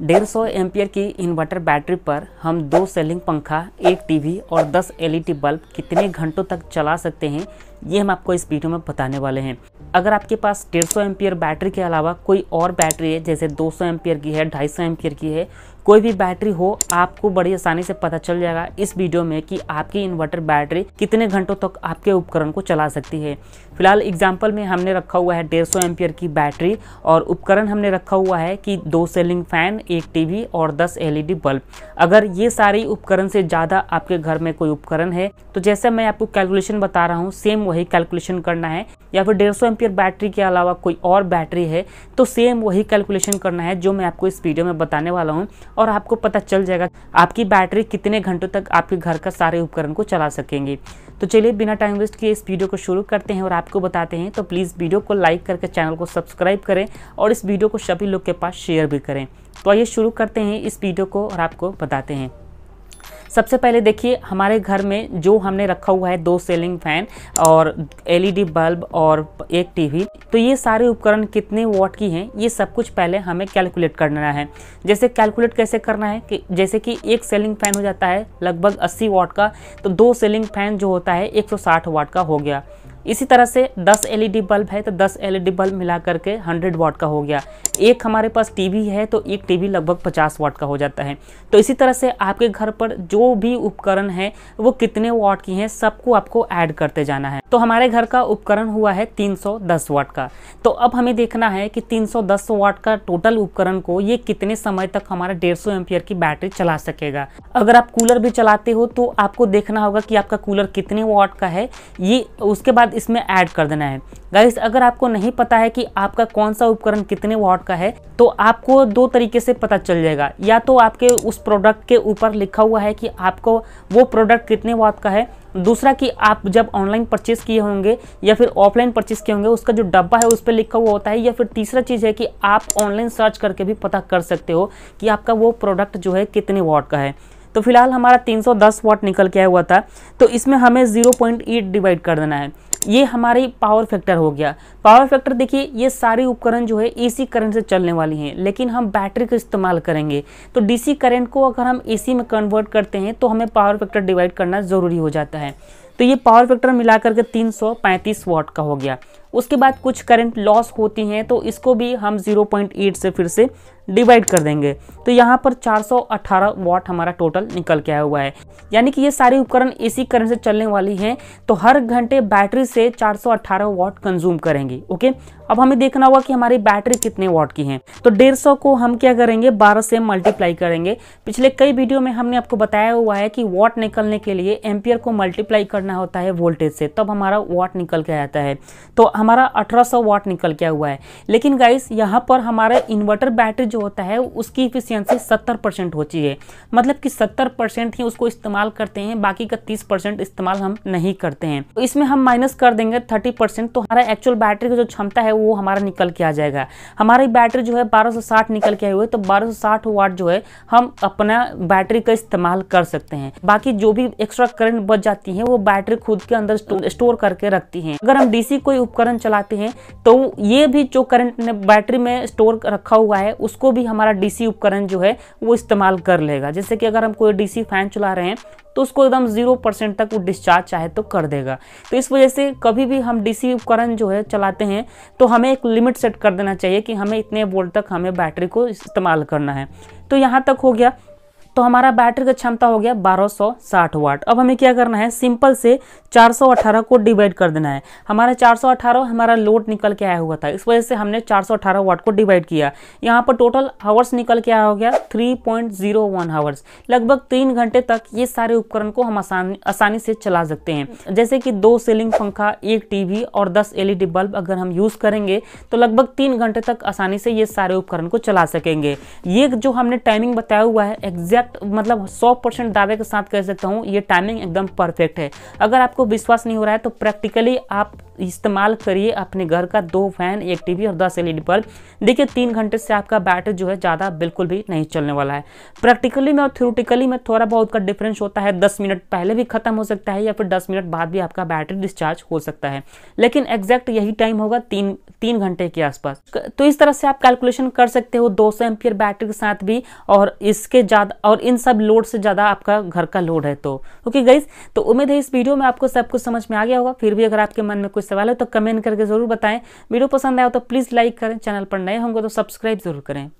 डेढ़ सौ एम्पियर की इन्वर्टर बैटरी पर हम दो सेलिंग पंखा, एक टीवी और 10 एलईडी बल्ब कितने घंटों तक चला सकते हैं? ये हम आपको इस वीडियो में बताने वाले हैं। अगर आपके पास डेढ़ सौ बैटरी के अलावा कोई और बैटरी है, जैसे 200 एम्पियर की है 250 एम्पियर की है, कोई भी बैटरी हो, आपको बड़ी आसानी से पता चल जाएगा इस वीडियो में कि आपकी इन्वर्टर बैटरी कितने घंटों तक तो आपके उपकरण को चला सकती है। फ़िलहाल एग्ज़ाम्पल में हमने रखा हुआ है डेढ़ सौ की बैटरी और उपकरण हमने रखा हुआ है कि दो सेलिंग फ़ैन एक टीवी और दस एलईडी बल्ब अगर ये सारी उपकरण से ज़्यादा आपके घर में कोई उपकरण है तो जैसे मैं आपको कैलकुलेशन बता रहा हूँ सेम वही कैलकुलेशन करना है, या फिर डेढ़ सौ बैटरी के अलावा कोई और बैटरी है तो सेम वही कैलकुलेशन करना है जो मैं आपको इस वीडियो में बताने वाला हूँ, और आपको पता चल जाएगा आपकी बैटरी कितने घंटों तक आपके घर का सारे उपकरण को चला सकेंगे। तो चलिए बिना टाइम वेस्ट किए इस वीडियो को शुरू करते हैं और आपको बताते हैं तो प्लीज़ वीडियो को लाइक करके चैनल को सब्सक्राइब करें और इस वीडियो को सभी लोग के पास शेयर भी करें। तो आइए शुरू करते हैं इस वीडियो को और आपको बताते हैं। सबसे पहले देखिए, हमारे घर में जो हमने रखा हुआ है, दो सेलिंग फ़ैन और एलईडी बल्ब और एक टीवी तो ये सारे उपकरण कितने वॉट की हैं, ये सब कुछ पहले हमें कैलकुलेट करना है। जैसे कैलकुलेट कैसे करना है कि, जैसे कि एक सेलिंग फ़ैन हो जाता है, लगभग 80 वॉट का तो दो सेलिंग फ़ैन जो होता है 160 वाट का हो गया। इसी तरह से 10 एलईडी बल्ब है तो 10 एलईडी बल्ब मिला करके 100 वाट का हो गया। एक हमारे पास टीवी है तो एक टीवी लगभग 50 वाट का हो जाता है। तो इसी तरह से आपके घर पर जो भी उपकरण है, वो कितने वाट की हैं, सबको आपको ऐड करते जाना है। तो हमारे घर का उपकरण हुआ है 310 वाट का। तो अब हमें देखना है कि 310 वाट का टोटल उपकरण को ये कितने समय तक हमारा 150 एम्पियर की बैटरी चला सकेगा। अगर आप कूलर भी चलाते हो तो आपको देखना होगा कि आपका कूलर कितने वाट का है। ये, उसके बाद इसमें ऐड कर देना है। गाइस अगर आपको नहीं पता है कि आपका कौन सा उपकरण कितने वाट का है तो आपको दो तरीके से पता चल जाएगा। या तो आपके उस प्रोडक्ट के ऊपर लिखा हुआ है कि आपको वो प्रोडक्ट कितने वाट का है। दूसरा कि आप जब ऑनलाइन परचेस किए होंगे या फिर ऑफलाइन परचेस किए होंगे, उसका जो डब्बा है, उस पर लिखा हुआ होता है। या फिर तीसरा चीज़ है कि आप ऑनलाइन सर्च करके भी पता कर सकते हो कि आपका वो प्रोडक्ट जो है कितने वाट का है। तो फ़िलहाल हमारा 310 वाट निकल के आया हुआ था तो इसमें हमें 0.8 डिवाइड कर देना है। ये हमारी पावर फैक्टर हो गया। पावर फैक्टर देखिए, ये सारे उपकरण जो है एसी करंट से चलने वाली हैं, लेकिन हम बैटरी का इस्तेमाल करेंगे। तो डीसी करंट को अगर हम एसी में कन्वर्ट करते हैं तो हमें पावर फैक्टर डिवाइड करना ज़रूरी हो जाता है। तो ये पावर फैक्टर मिला करके 335 वाट का हो गया। उसके बाद कुछ करंट लॉस होती हैं तो इसको भी हम 0.8 से फिर से डिवाइड कर देंगे। तो यहाँ पर 418 वाट हमारा टोटल निकल के आया हुआ है। यानी कि ये सारे उपकरण एसी करंट से चलने वाली हैं तो हर घंटे बैटरी से 418 वाट कंज्यूम करेंगी, ओके? अब हमें देखना होगा कि हमारी बैटरी कितने वाट की है। तो डेढ़ सौ को हम क्या करेंगे? बारह से मल्टीप्लाई करेंगे। पिछले कई वीडियो में हमने आपको बताया हुआ है कि वाट निकलने के लिए एम्पियर को मल्टीप्लाई करना होता है वोल्टेज से, तब हमारा वाट निकल के आता है। तो हमारा 1800 वाट निकल के हुआ है। लेकिन गाइस, यहाँ पर हमारा इन्वर्टर बैटरी जो होता है, उसकी इफिशियंसी 70 परसेंट होती है। मतलब कि 70 परसेंट ही उसको इस्तेमाल करते हैं, बाकी का 30 परसेंट इस्तेमाल हम नहीं करते हैं। तो इसमें हम माइनस कर देंगे 30 परसेंट तो हमारा एक्चुअल बैटरी की जो क्षमता है, वो हमारा निकल के आ जाएगा। हमारी बैटरी जो है बारह निकल के आए हुए तो बारह वाट जो है, हम अपना बैटरी का इस्तेमाल कर सकते हैं। बाकी जो भी एक्स्ट्रा करंट बच जाती है, वो बैटरी खुद के अंदर स्टोर करके रखती है। अगर हम डीसी कोई उपकरण चलाते हैं तो ये भी जो करंट बैटरी में स्टोर रखा हुआ है, उसको भी हमारा डीसी उपकरण जो है वो इस्तेमाल कर लेगा। जैसे कि अगर हम कोई डीसी फ़ैन चला रहे हैं तो उसको एकदम ज़ीरो परसेंट तक वो डिस्चार्ज चाहे तो कर देगा। तो इस वजह से कभी भी हम डीसी उपकरण जो है चलाते हैं तो हमें एक लिमिट सेट कर देना चाहिए कि हमें इतने वोल्ट तक हमें बैटरी को इस्तेमाल करना है। तो यहाँ तक हो गया। तो हमारा बैटरी का क्षमता हो गया 1260 वाट। अब हमें क्या करना है? सिंपल से 418 को डिवाइड कर देना है। हमारा 418 हमारा लोड निकल के आया हुआ था। इस वजह से हमने 418 वाट को डिवाइड किया। यहाँ पर टोटल हावर्स निकल के आया हो गया 3.01 हावर्स लगभग तीन घंटे तक ये सारे उपकरण को हम आसानी आसानी से चला सकते हैं। जैसे कि दो सीलिंग पंखा, एक टीवी और दस एलईडी बल्ब अगर हम यूज़ करेंगे तो लगभग तीन घंटे तक आसानी से ये सारे उपकरण को चला सकेंगे। ये जो हमने टाइमिंग बताया हुआ है एग्जैक्ट एग्जैक्ट मतलब 100 परसेंट दावे के साथ कह सकता हूँ, ये टाइमिंग एकदम परफेक्ट है। अगर आपको विश्वास नहीं हो रहा है तो प्रैक्टिकली आप इस्तेमाल करिए अपने घर का दो फ़ैन एक टीवी और दस एलईडी बल्ब। देखिए, तीन घंटे से आपका बैटरी जो है ज़्यादा बिल्कुल भी नहीं चलने वाला है। प्रैक्टिकली में और थ्योरेटिकली में थोड़ा बहुत का डिफरेंस होता है, दस मिनट पहले भी खत्म हो सकता है या फिर दस मिनट बाद भी आपका बैटरी डिस्चार्ज हो सकता है। लेकिन एग्जैक्ट यही टाइम होगा, तीन तीन घंटे के आसपास। तो इस तरह से आप कैलकुलेशन कर सकते हो, दो सौ एम्पियर बैटरी के साथ भी, और इसके ज़्यादा, और इन सब लोड से ज़्यादा आपका घर का लोड है तो। ओके गाइज़ तो उम्मीद है इस वीडियो में आपको सब कुछ समझ में आ गया होगा। फिर भी अगर आपके मन में कोई सवाल है तो कमेंट करके ज़रूर बताएँ। वीडियो पसंद आया तो प्लीज़ लाइक करें, चैनल पर नए होंगे तो सब्सक्राइब ज़रूर करें।